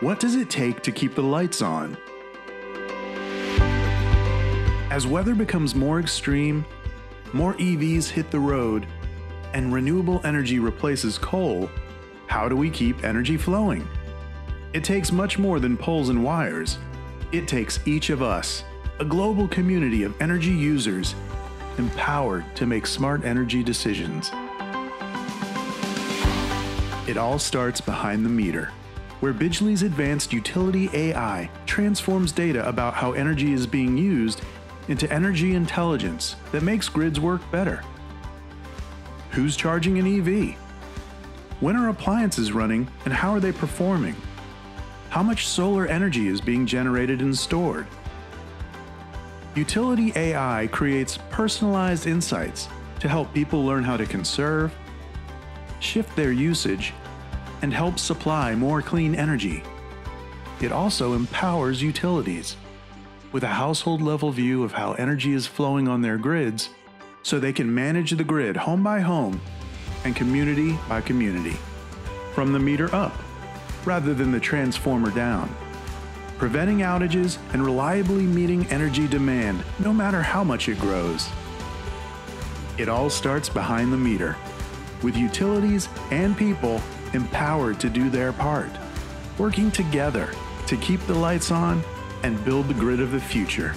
What does it take to keep the lights on? As weather becomes more extreme, more EVs hit the road, and renewable energy replaces coal, how do we keep energy flowing? It takes much more than poles and wires. It takes each of us, a global community of energy users, empowered to make smart energy decisions. It all starts behind the meter, where Bidgely's advanced utility AI transforms data about how energy is being used into energy intelligence that makes grids work better. Who's charging an EV? When are appliances running and how are they performing? How much solar energy is being generated and stored? Utility AI creates personalized insights to help people learn how to conserve, shift their usage, and helps supply more clean energy. It also empowers utilities with a household level view of how energy is flowing on their grids so they can manage the grid home by home and community by community, from the meter up rather than the transformer down, preventing outages and reliably meeting energy demand no matter how much it grows. It all starts behind the meter, with utilities and people empowered to do their part, working together to keep the lights on and build the grid of the future.